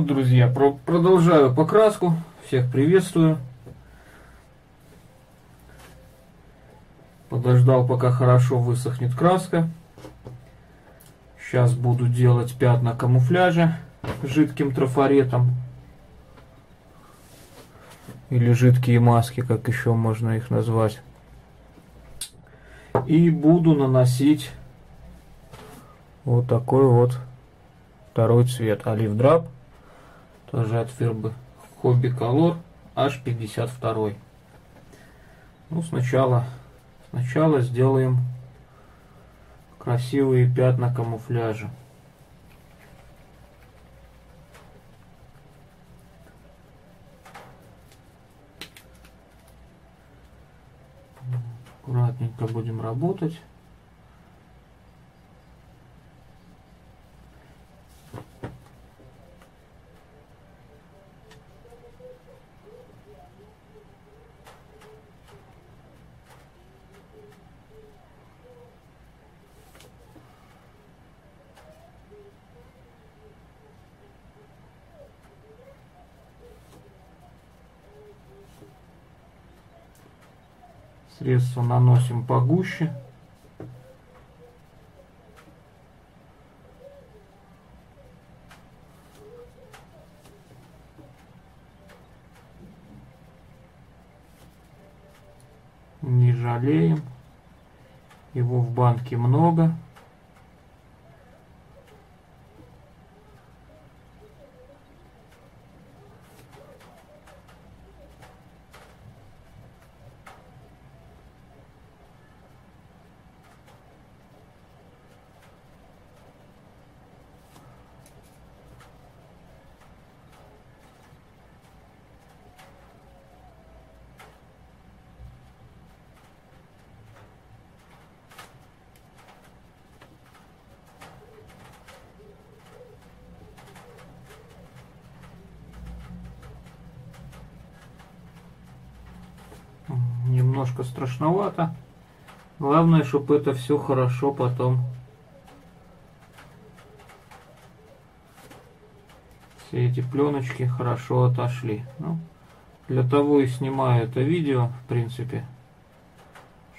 Вот, друзья, про продолжаю покраску. Всех приветствую. Подождал, пока хорошо высохнет краска. Сейчас буду делать пятна камуфляжа жидким трафаретом. Или жидкие маски, как еще можно их назвать. И буду наносить вот такой вот второй цвет. Олив драп. Тоже от фирмы Hobby Color H52. Ну, сначала, сначала сделаем красивые пятна камуфляжа. Аккуратненько будем работать. Средство наносим погуще. Не жалеем. Его в банке много. Немножко страшновато. Главное, чтобы это все хорошо потом все эти пленочки хорошо отошли. Ну, для того и снимаю это видео, в принципе,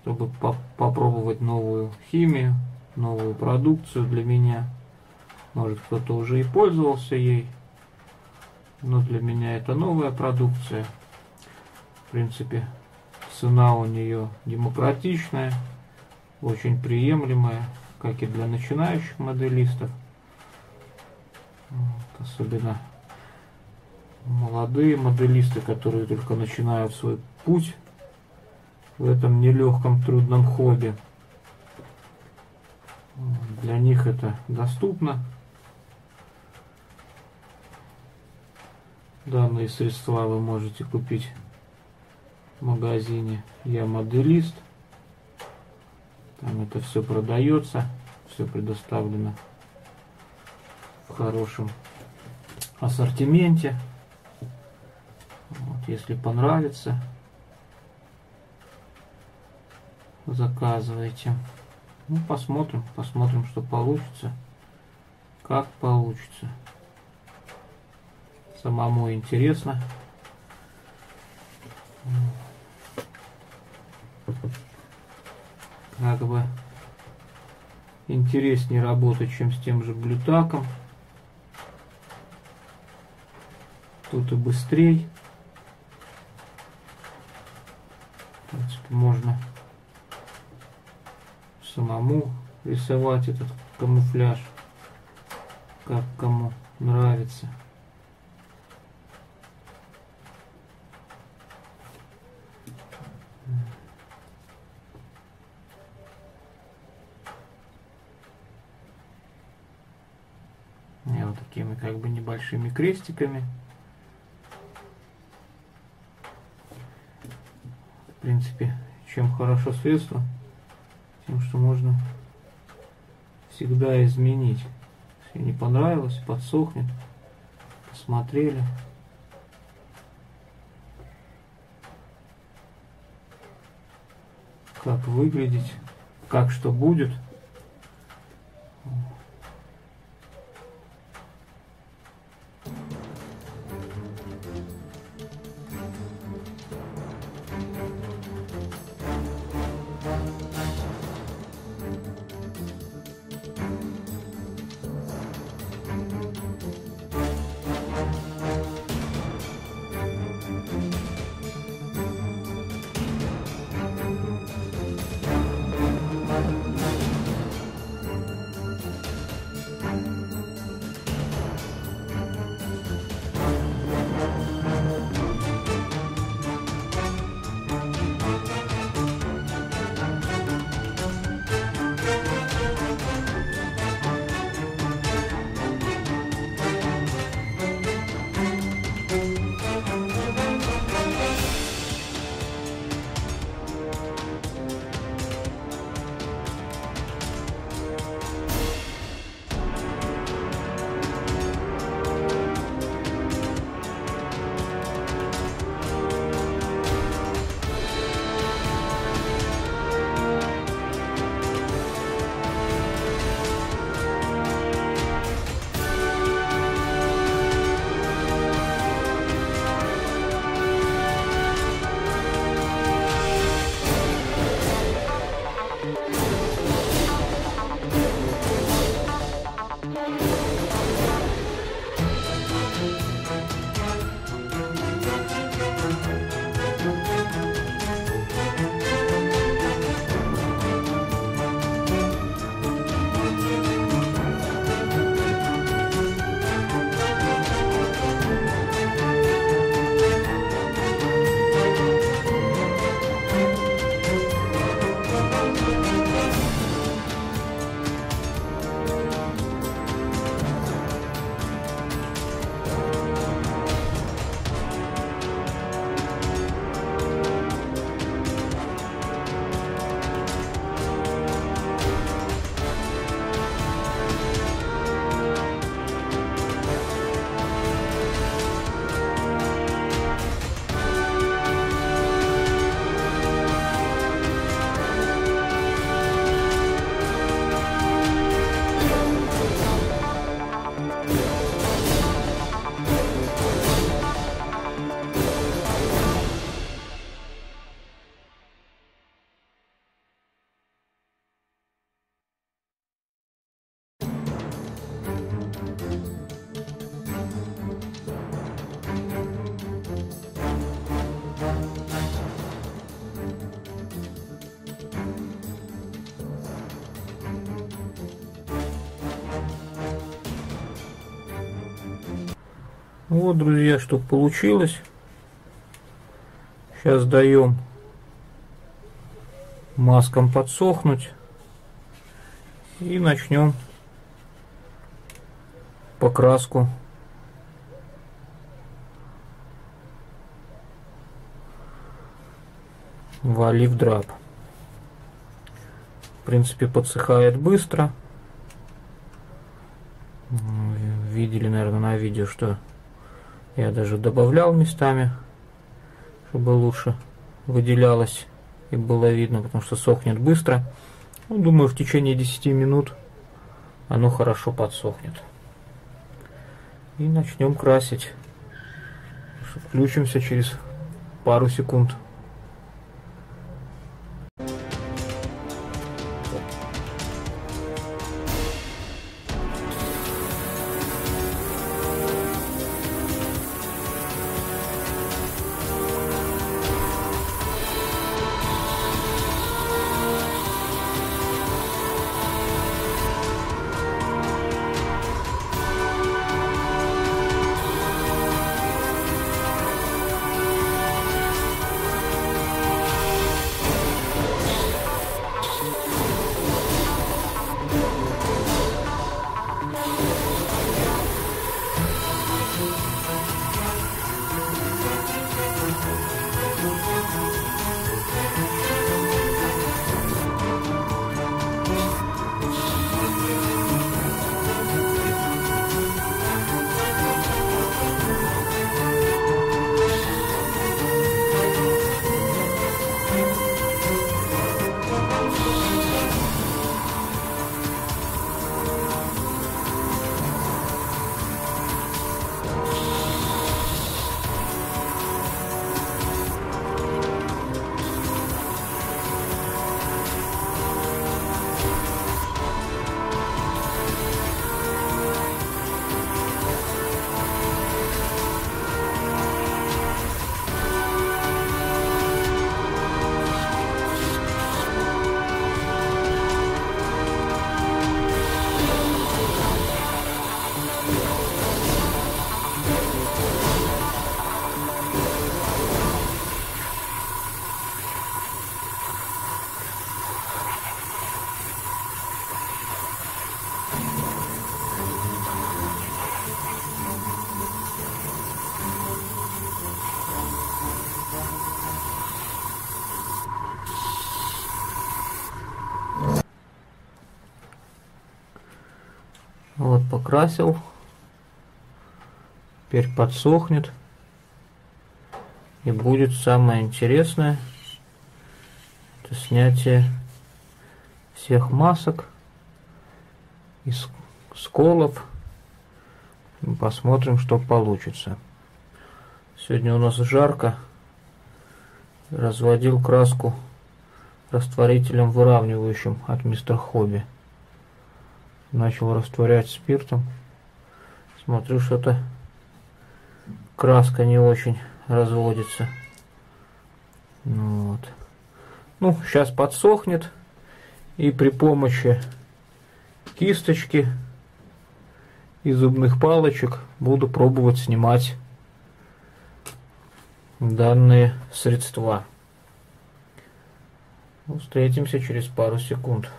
чтобы по попробовать новую химию, новую продукцию для меня. Может кто-то уже и пользовался ей, но для меня это новая продукция. В принципе, Цена у нее демократичная, очень приемлемая, как и для начинающих моделистов. Вот, особенно молодые моделисты, которые только начинают свой путь в этом нелегком трудном хобби. Для них это доступно. Данные средства вы можете купить магазине Я моделист. Там это все продается, все предоставлено в хорошем ассортименте. Вот, если понравится, заказывайте. Ну, посмотрим, посмотрим, что получится, как получится. Самому интересно как бы интереснее работать, чем с тем же блютаком. Тут и быстрей. В принципе, можно самому рисовать этот камуфляж, как кому нравится. Такими как бы небольшими крестиками. В принципе, чем хорошо средство, тем, что можно всегда изменить. Если не понравилось, подсохнет, посмотрели. Как выглядеть, как что будет – Вот, друзья, что получилось. Сейчас даем маскам подсохнуть. И начнем покраску в олив драп. В принципе, подсыхает быстро. Видели, наверное, на видео, что я даже добавлял местами, чтобы лучше выделялось и было видно, потому что сохнет быстро. Ну, думаю, в течение 10 минут оно хорошо подсохнет. И начнем красить. Включимся через пару секунд. Покрасил. Теперь подсохнет. И будет самое интересное. Это снятие всех масок и сколов. Посмотрим, что получится. Сегодня у нас жарко. Разводил краску растворителем выравнивающим от мистер Хобби начал растворять спиртом. Смотрю, что-то краска не очень разводится. Ну вот. Ну, сейчас подсохнет. И при помощи кисточки и зубных палочек буду пробовать снимать данные средства. Встретимся через пару секунд.